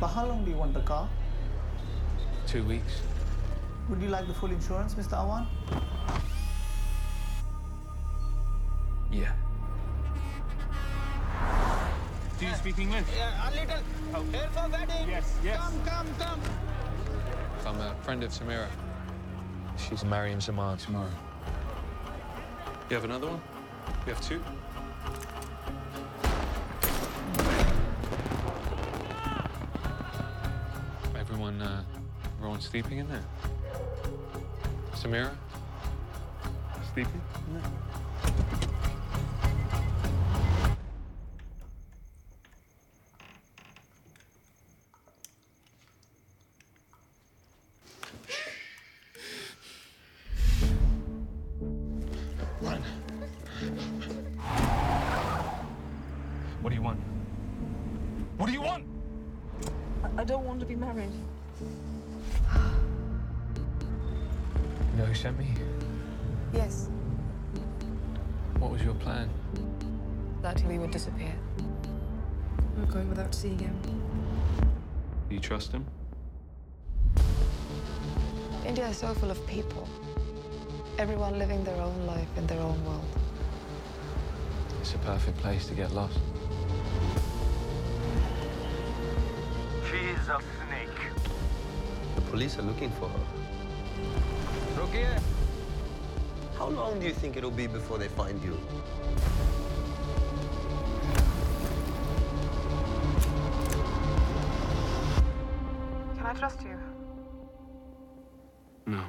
But how long do you want the car? Two weeks. Would you like the full insurance, Mr. Awan? Yeah. Do you speak English? Yeah, a little. Oh. Here for wedding. Yes, yes. Come, come, come. I'm a friend of Samira. She's marrying Zaman tomorrow. You have another one? You have two? Everyone sleeping in there? Samira? Sleeping in there? Run. What do you want? What do you want? I don't want to be married. You know who sent me? Yes. What was your plan? That we would disappear. We're going without seeing him. Do you trust him? India is so full of people. Everyone living their own life in their own world. It's a perfect place to get lost. She is a snake. The Police are looking for her. Rokia, how long do you think it'll be before they find you? Can I trust you? No.